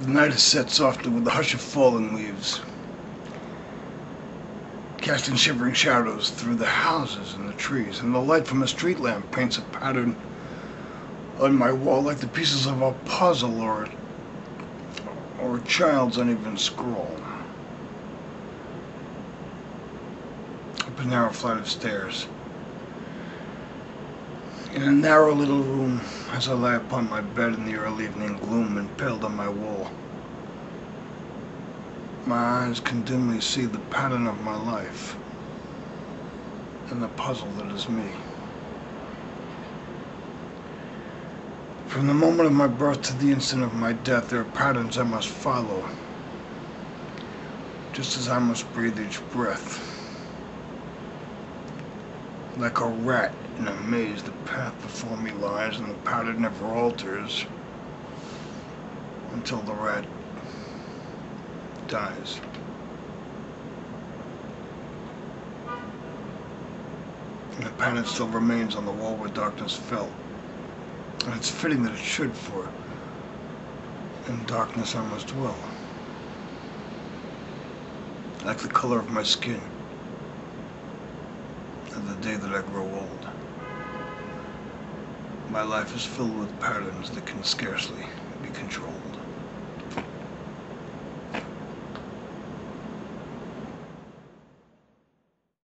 The night has set softly with the hush of falling leaves, casting shivering shadows through the houses and the trees, and the light from a street lamp paints a pattern on my wall like the pieces of a puzzle or, or a child's uneven scroll. Up a narrow flight of stairs. In a narrow little room, as I lie upon my bed in the early evening gloom and paled on my wall, my eyes can dimly see the pattern of my life and the puzzle that is me. From the moment of my birth to the instant of my death, there are patterns I must follow, just as I must breathe each breath. Like a rat in a maze, the path before me lies, and the pattern never alters until the rat dies. And the pattern still remains on the wall where darkness fell. And it's fitting that it should, for in darkness I must dwell. Like the color of my skin the day that I grow old. My life is filled with patterns that can scarcely be controlled.